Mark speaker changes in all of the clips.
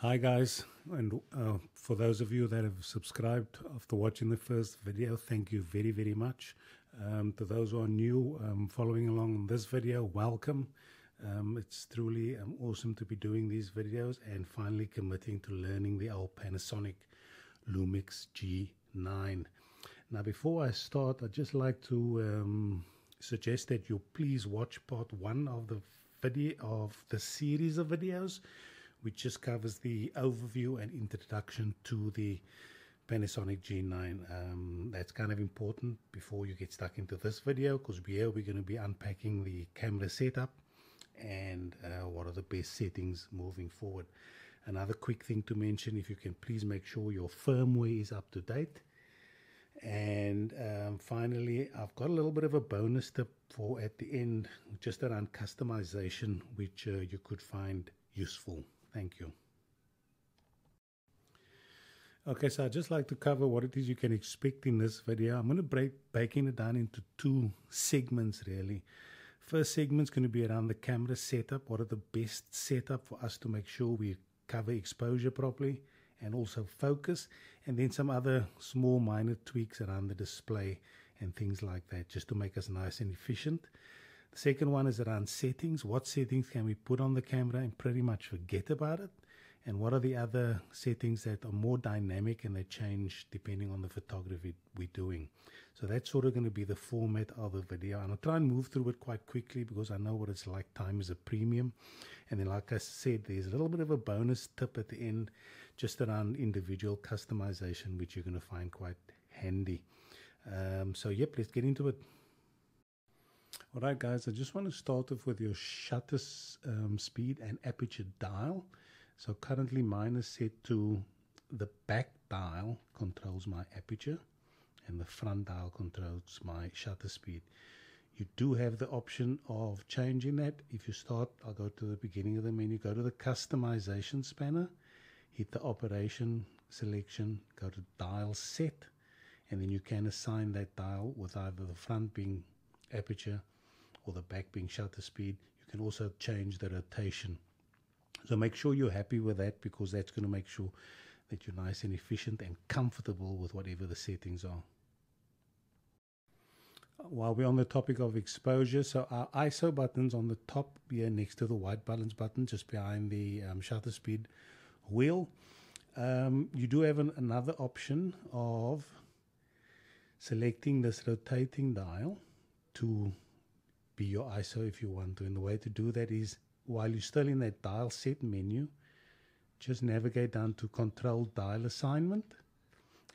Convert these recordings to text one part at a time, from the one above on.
Speaker 1: Hi guys, and uh, for those of you that have subscribed after watching the first video, thank you very very much. Um, to those who are new um, following along in this video, welcome. Um, it's truly um, awesome to be doing these videos and finally committing to learning the old Panasonic Lumix G9. Now before I start, I'd just like to um, suggest that you please watch part one of the video of the series of videos which just covers the overview and introduction to the Panasonic G9. Um, that's kind of important before you get stuck into this video because here we're going to be unpacking the camera setup and uh, what are the best settings moving forward. Another quick thing to mention, if you can please make sure your firmware is up to date. And um, finally, I've got a little bit of a bonus tip for at the end, just around customization, which uh, you could find useful. Thank you. Okay, so I'd just like to cover what it is you can expect in this video. I'm going to break breaking it down into two segments really. First segment is going to be around the camera setup. What are the best setup for us to make sure we cover exposure properly and also focus and then some other small minor tweaks around the display and things like that just to make us nice and efficient. Second one is around settings. What settings can we put on the camera and pretty much forget about it? And what are the other settings that are more dynamic and they change depending on the photography we're doing? So that's sort of going to be the format of the video. And I'll try and move through it quite quickly because I know what it's like. Time is a premium. And then, like I said, there's a little bit of a bonus tip at the end just around individual customization, which you're going to find quite handy. Um, so, yep, let's get into it. Alright guys, I just want to start off with your shutter um, speed and aperture dial. So currently mine is set to the back dial controls my aperture and the front dial controls my shutter speed. You do have the option of changing that. If you start, I'll go to the beginning of the menu, go to the customization spanner, hit the operation selection, go to dial set, and then you can assign that dial with either the front being aperture or the back being shutter speed. You can also change the rotation. So make sure you're happy with that because that's going to make sure that you're nice and efficient and comfortable with whatever the settings are. While we're on the topic of exposure, so our ISO button's on the top here next to the white balance button, just behind the um, shutter speed wheel. Um, you do have an, another option of selecting this rotating dial to be your ISO if you want to. And the way to do that is while you're still in that dial set menu, just navigate down to control dial assignment.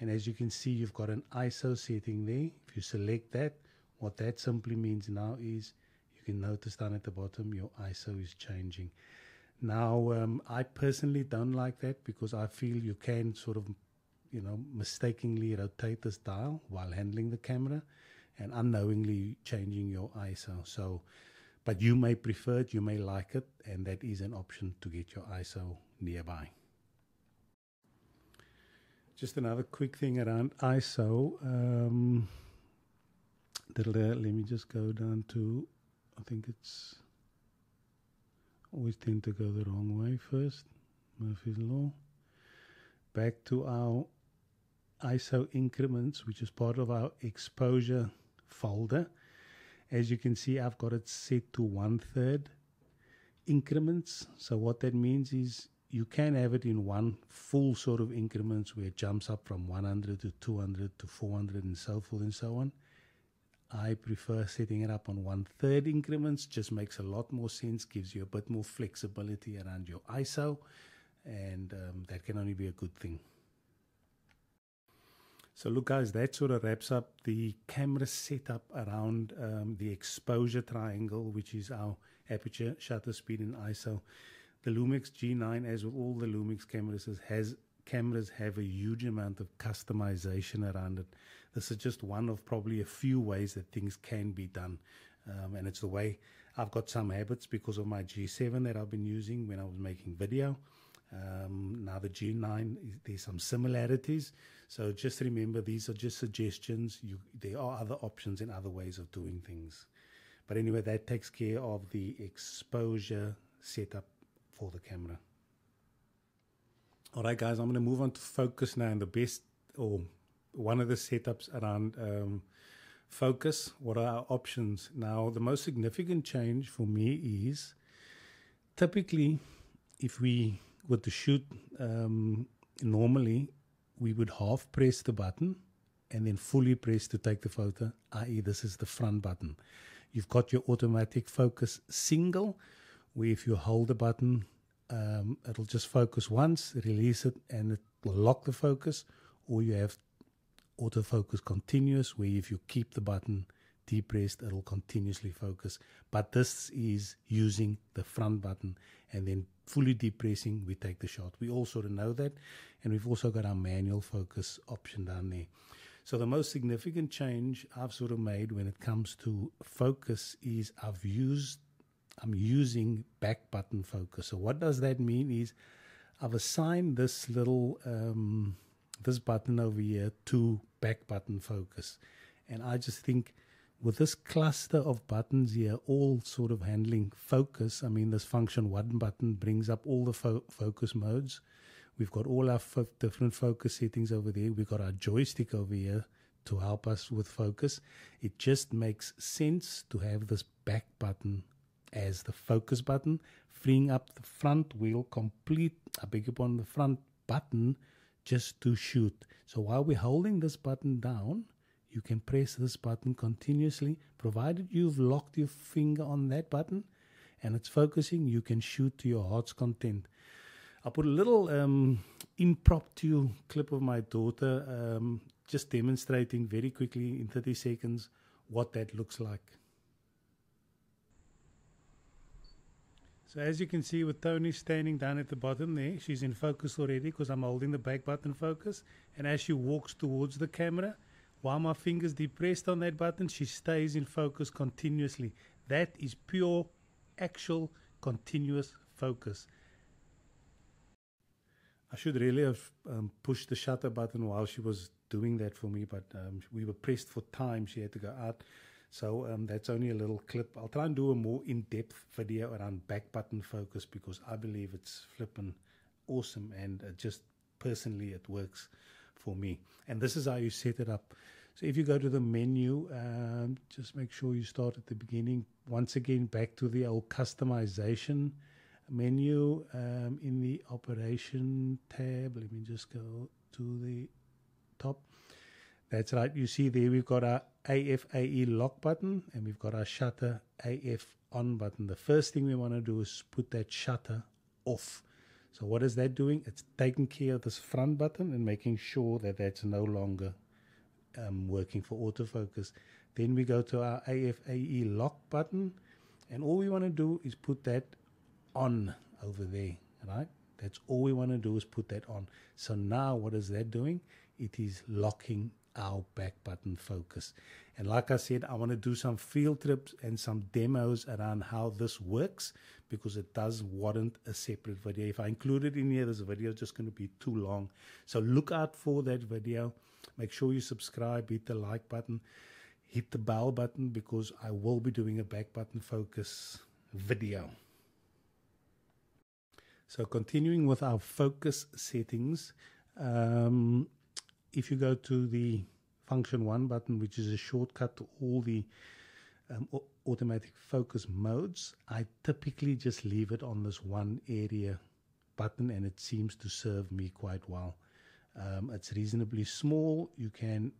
Speaker 1: And as you can see, you've got an ISO setting there. If you select that, what that simply means now is you can notice down at the bottom your ISO is changing. Now, um, I personally don't like that because I feel you can sort of, you know, mistakenly rotate this dial while handling the camera and unknowingly changing your ISO. So, but you may prefer it, you may like it, and that is an option to get your ISO nearby. Just another quick thing around ISO. Um, let me just go down to, I think it's always tend to go the wrong way first. Murphy's Law. Back to our ISO increments, which is part of our exposure folder. As you can see, I've got it set to one third increments. So what that means is you can have it in one full sort of increments where it jumps up from 100 to 200 to 400 and so forth and so on. I prefer setting it up on one third increments, just makes a lot more sense, gives you a bit more flexibility around your ISO, and um, that can only be a good thing. So look guys, that sort of wraps up the camera setup around um, the exposure triangle, which is our aperture, shutter speed and ISO. The Lumix G9, as with all the Lumix cameras, has cameras have a huge amount of customization around it. This is just one of probably a few ways that things can be done. Um, and it's the way I've got some habits because of my G7 that I've been using when I was making video. Um, now the G9, there's some similarities. So just remember, these are just suggestions. You, there are other options and other ways of doing things. But anyway, that takes care of the exposure setup for the camera. All right, guys, I'm going to move on to focus now. And the best, or one of the setups around um, focus. What are our options? Now, the most significant change for me is typically if we were the shoot um, normally, we would half press the button and then fully press to take the photo, i.e., this is the front button. You've got your automatic focus single, where if you hold the button, um, it'll just focus once, release it, and it will lock the focus, or you have autofocus continuous, where if you keep the button depressed, it'll continuously focus. But this is using the front button and then fully depressing, we take the shot. We all sort of know that. And we've also got our manual focus option down there. So the most significant change I've sort of made when it comes to focus is I've used I'm using back button focus. So what does that mean is I've assigned this little um, this button over here to back button focus. And I just think with this cluster of buttons here, all sort of handling focus, I mean, this function one button brings up all the fo- focus modes. We've got all our different focus settings over there. We've got our joystick over here to help us with focus. It just makes sense to have this back button as the focus button, freeing up the front wheel complete, I beg your pardon, the front button just to shoot. So while we're holding this button down, you can press this button continuously, provided you've locked your finger on that button and it's focusing, you can shoot to your heart's content. I put a little um, impromptu clip of my daughter um, just demonstrating very quickly in 30 seconds what that looks like. So as you can see with Tony standing down at the bottom there, she's in focus already because I'm holding the back button focus. And as she walks towards the camera, while my fingers depressed on that button, she stays in focus continuously. That is pure, actual, continuous focus. I should really have um, pushed the shutter button while she was doing that for me, but um, we were pressed for time. She had to go out. So um, that's only a little clip. I'll try and do a more in-depth video around back button focus because I believe it's flipping awesome and uh, just personally it works for me. And this is how you set it up. So if you go to the menu, um, just make sure you start at the beginning. Once again, back to the old customization menu um, in the operation tab. Let me just go to the top. That's right. You see there we've got our AFAE lock button and we've got our shutter AF on button. The first thing we want to do is put that shutter off. So what is that doing? It's taking care of this front button and making sure that that's no longer um, working for autofocus. Then we go to our AFAE lock button and all we want to do is put that on over there, right? That's all we want to do is put that on. So now what is that doing? It is locking our back button focus. And like I said, I want to do some field trips and some demos around how this works because it does warrant a separate video. If I include it in here, this video is just going to be too long. So look out for that video. Make sure you subscribe, hit the like button, hit the bell button because I will be doing a back button focus video. So continuing with our focus settings, um, if you go to the function one button, which is a shortcut to all the um, automatic focus modes, I typically just leave it on this one area button and it seems to serve me quite well. Um, it's reasonably small. You can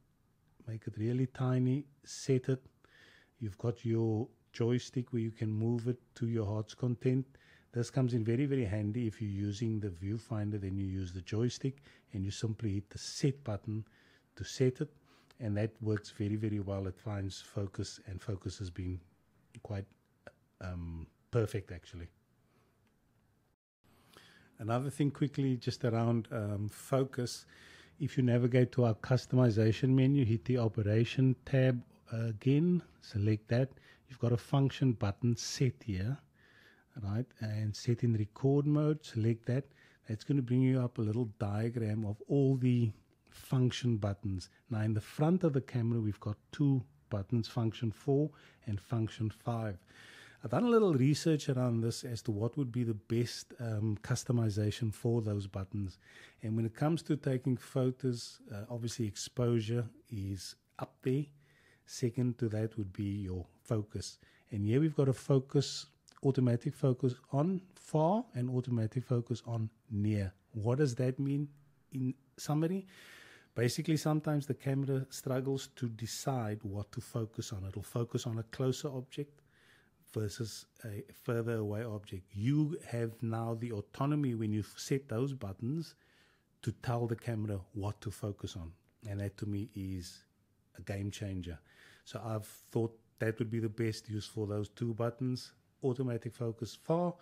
Speaker 1: make it really tiny, set it. You've got your joystick where you can move it to your heart's content. This comes in very, very handy if you're using the viewfinder, then you use the joystick and you simply hit the set button to set it. And that works very, very well. It finds focus and focus has been quite um, perfect actually. Another thing quickly just around um, focus. If you navigate to our customization menu, hit the operation tab again, select that. You've got a function button set here right and set in record mode select that that's going to bring you up a little diagram of all the function buttons now in the front of the camera we've got two buttons function 4 and function 5 I've done a little research around this as to what would be the best um, customization for those buttons. And when it comes to taking photos, uh, obviously exposure is up there. Second to that would be your focus. And here we've got a focus, automatic focus on far and automatic focus on near. What does that mean in summary? Basically, sometimes the camera struggles to decide what to focus on. It'll focus on a closer object versus a further away object. You have now the autonomy when you set those buttons to tell the camera what to focus on. And that to me is a game changer. So I've thought that would be the best use for those two buttons automatic focus far,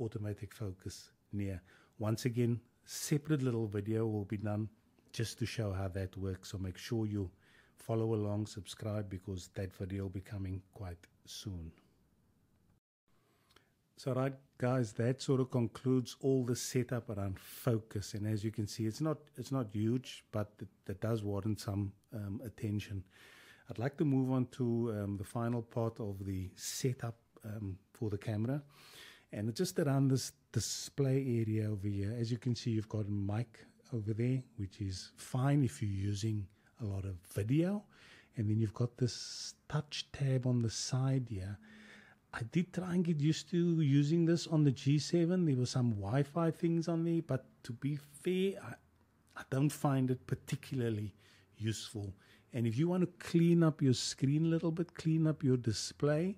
Speaker 1: automatic focus near. Once again, separate little video will be done just to show how that works. So make sure you follow along, subscribe because that video will be coming quite soon. So right guys, that sort of concludes all the setup around focus. And as you can see, it's not it's not huge, but it, it does warrant some um, attention. I'd like to move on to um, the final part of the setup um, for the camera. And just around this display area over here, as you can see, you've got a mic over there, which is fine if you're using a lot of video. And then you've got this touch tab on the side here. I did try and get used to using this on the G7. There were some Wi Fi things on there, but to be fair, I, I don't find it particularly useful. And if you want to clean up your screen a little bit, clean up your display,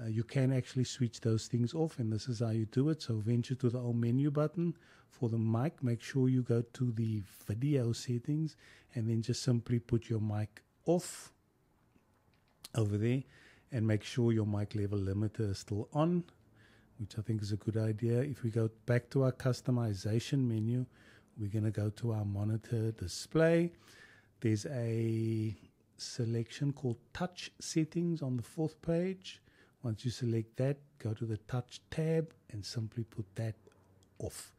Speaker 1: uh, you can actually switch those things off. And this is how you do it. So venture to the old menu button for the mic. Make sure you go to the video settings and then just simply put your mic off over there and make sure your mic level limiter is still on, which I think is a good idea. If we go back to our customization menu, we're going to go to our monitor display there's a selection called touch settings on the fourth page. Once you select that, go to the touch tab and simply put that off.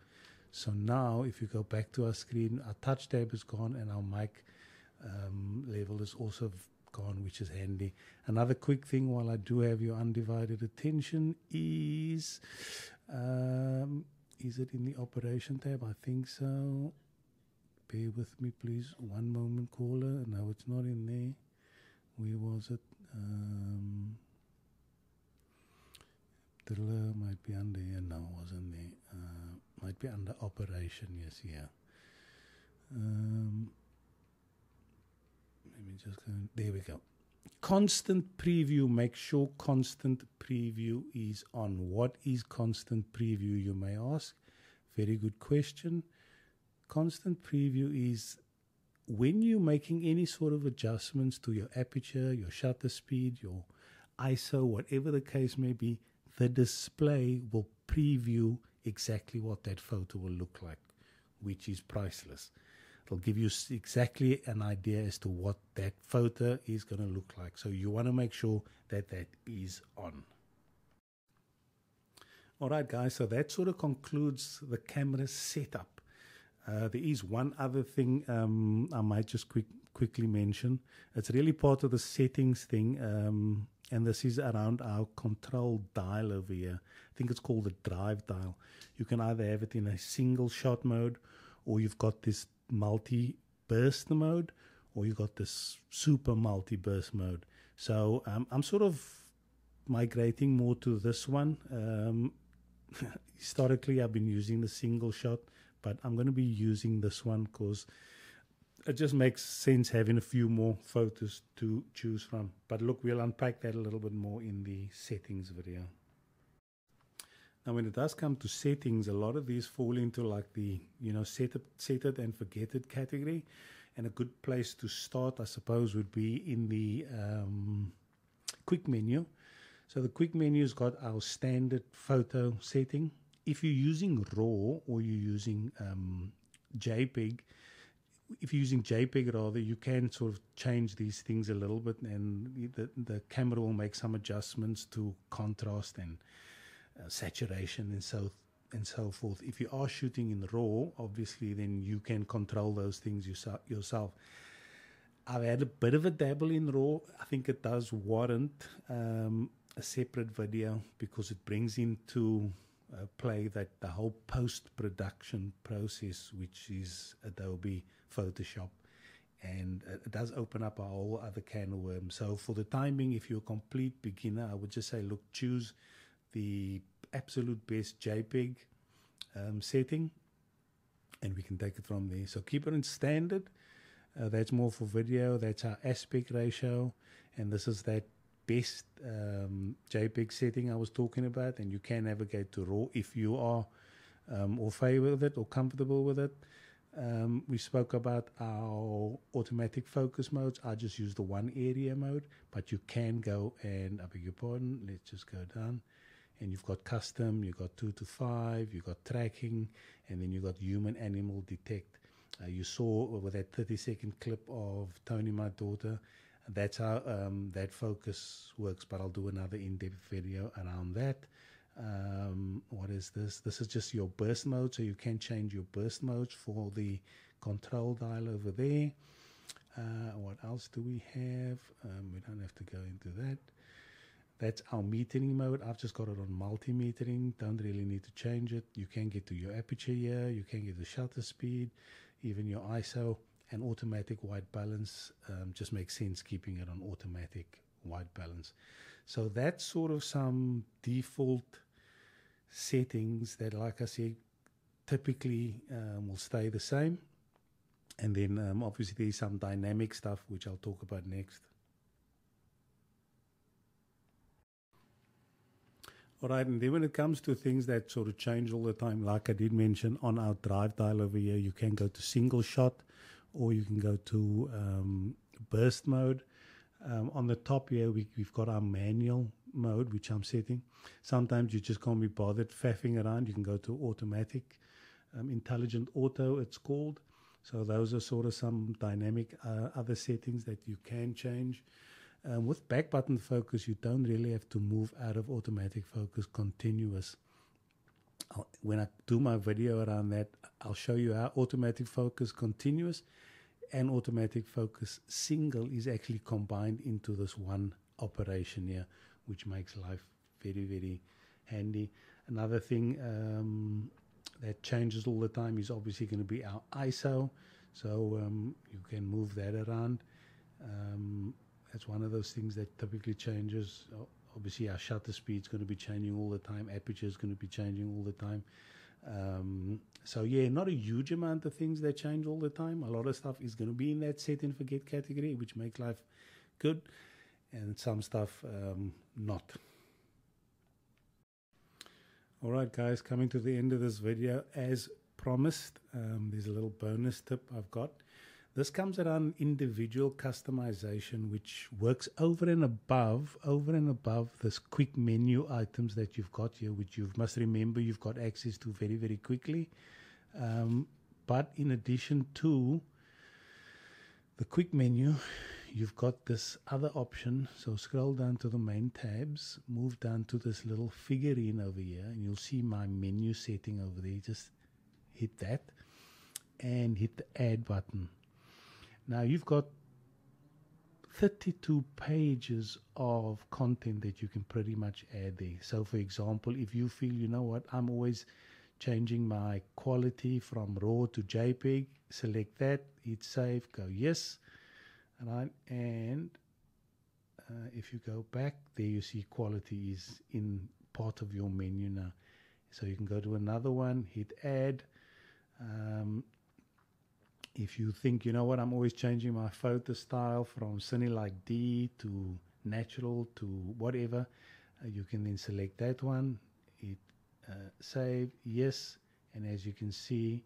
Speaker 1: So now if you go back to our screen, our touch tab is gone and our mic um, level is also gone, which is handy. Another quick thing while I do have your undivided attention is, um, is it in the operation tab? I think so. Bear with me, please. One moment, caller. No, it's not in there. Where was it? Um, Driller might be under here. No, wasn't there. Uh, might be under operation. Yes, yeah. Um, let me just go. There we go. Constant preview. Make sure constant preview is on. What is constant preview, you may ask? Very good question constant preview is when you're making any sort of adjustments to your aperture, your shutter speed, your ISO, whatever the case may be, the display will preview exactly what that photo will look like, which is priceless. It'll give you exactly an idea as to what that photo is going to look like. So you want to make sure that that is on. All right, guys, so that sort of concludes the camera setup. Uh, there is one other thing um, I might just quick, quickly mention. It's really part of the settings thing, um, and this is around our control dial over here. I think it's called the drive dial. You can either have it in a single shot mode, or you've got this multi burst mode, or you've got this super multi burst mode. So um, I'm sort of migrating more to this one. Um, historically, I've been using the single shot but I'm going to be using this one because it just makes sense having a few more photos to choose from. But look, we'll unpack that a little bit more in the settings video. Now, when it does come to settings, a lot of these fall into like the, you know, set it, set it and forget it category. And a good place to start, I suppose, would be in the um, quick menu. So the quick menu's got our standard photo setting if you're using RAW or you're using um, JPEG, if you're using JPEG rather, you can sort of change these things a little bit, and the the camera will make some adjustments to contrast and uh, saturation and so and so forth. If you are shooting in RAW, obviously, then you can control those things yourself. I've had a bit of a dabble in RAW. I think it does warrant um, a separate video because it brings into uh, play that the whole post production process, which is Adobe Photoshop. And it does open up a whole other can of worms. So, for the time being, if you're a complete beginner, I would just say look, choose the absolute best JPEG um, setting, and we can take it from there. So, keep it in standard. Uh, that's more for video. That's our aspect ratio, and this is that best um, JPEG setting I was talking about, and you can navigate to RAW if you are um, with it or comfortable with it. Um, we spoke about our automatic focus modes. I just use the one area mode, but you can go and I beg your pardon. Let's just go down, and you've got custom, you've got two to five, you've got tracking, and then you've got human animal detect. Uh, you saw with that 30 second clip of Tony, my daughter, that's how um, that focus works. But I'll do another in-depth video around that. Um, what is this? This is just your burst mode, so you can change your burst modes for the control dial over there. Uh, what else do we have? Um, we don't have to go into that. That's our metering mode. I've just got it on multi-metering. Don't really need to change it. You can get to your aperture here. You can get the shutter speed, even your ISO and automatic white balance um, just makes sense keeping it on automatic white balance. So that's sort of some default settings that, like I said, typically um, will stay the same. And then um, obviously there's some dynamic stuff which I'll talk about next. All right, and then when it comes to things that sort of change all the time, like I did mention on our drive dial over here, you can go to single shot or you can go to um, burst mode. Um, on the top here, we, have got our manual mode, which I'm setting. Sometimes you just can't be bothered faffing around. You can go to automatic, um, intelligent auto, it's called. So those are sort of some dynamic uh, other settings that you can change. Um, with back button focus, you don't really have to move out of automatic focus continuous. I'll, when I do my video around that, I'll show you how automatic focus continuous and automatic focus single is actually combined into this one operation here, which makes life very, very handy. Another thing um, that changes all the time is obviously going to be our ISO. So um, you can move that around. Um, that's one of those things that typically changes. Obviously, our shutter speed is going to be changing all the time. Aperture is going to be changing all the time. Um, so yeah, not a huge amount of things that change all the time. A lot of stuff is going to be in that set and forget category, which makes life good, and some stuff um, not. All right, guys, coming to the end of this video, as promised, um, there's a little bonus tip I've got. This comes around individual customization, which works over and above, over and above this quick menu items that you've got here, which you must remember you've got access to very, very quickly. Um, but in addition to the quick menu, you've got this other option. So scroll down to the main tabs, move down to this little figurine over here, and you'll see my menu setting over there. Just hit that and hit the add button. Now you've got 32 pages of content that you can pretty much add there. So, for example, if you feel, you know what, I'm always changing my quality from RAW to JPEG, select that, hit save, go yes. Right, and uh, if you go back, there you see quality is in part of your menu now. So you can go to another one, hit add. Um, if you think, you know what, I'm always changing my photo style from Cinelike D to natural to whatever, uh, you can then select that one, hit uh, save, yes, and as you can see,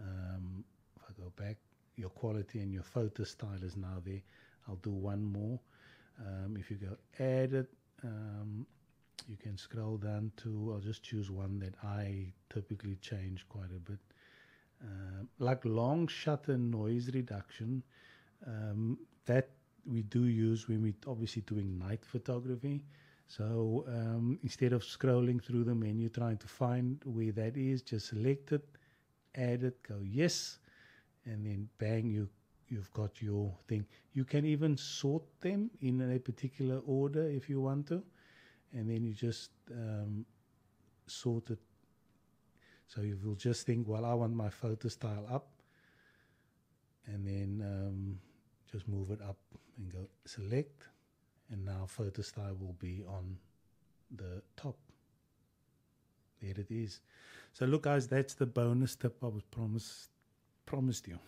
Speaker 1: um, if I go back, your quality and your photo style is now there. I'll do one more. Um, if you go edit, um, you can scroll down to, I'll just choose one that I typically change quite a bit. Uh, like long shutter noise reduction, um, that we do use when we're obviously doing night photography. So um, instead of scrolling through the menu trying to find where that is, just select it, add it, go yes, and then bang, you you've got your thing. You can even sort them in a particular order if you want to. and then you just um, sort it. So you will just think, well, I want my photo style up, and then um, just move it up and go select, and now photo style will be on the top. There it is. So look, guys, that's the bonus tip I was promised promised you.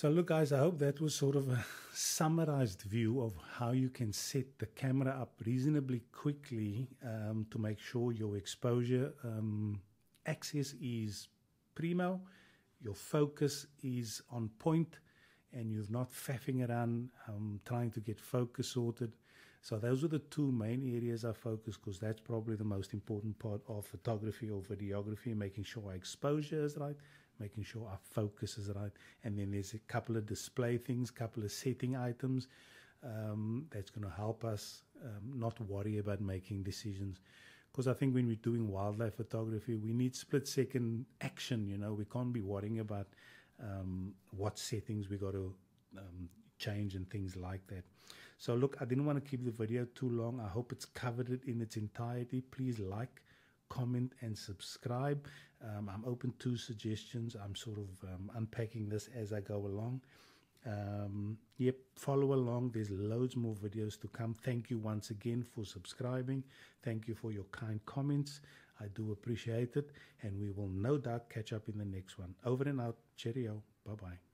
Speaker 1: So, look, guys, I hope that was sort of a summarized view of how you can set the camera up reasonably quickly um, to make sure your exposure um, access is primo, your focus is on point, and you're not faffing around um, trying to get focus sorted. So, those are the two main areas I focus because that's probably the most important part of photography or videography, making sure our exposure is right making sure our focus is right. And then there's a couple of display things, couple of setting items um, that's going to help us um, not worry about making decisions. Because I think when we're doing wildlife photography, we need split second action. You know, we can't be worrying about um, what settings we got to um, change and things like that. So, look, I didn't want to keep the video too long. I hope it's covered it in its entirety. Please like, comment, and subscribe. Um, I'm open to suggestions. I'm sort of um, unpacking this as I go along. Um, yep, follow along. There's loads more videos to come. Thank you once again for subscribing. Thank you for your kind comments. I do appreciate it. And we will no doubt catch up in the next one. Over and out. Cheerio. Bye bye.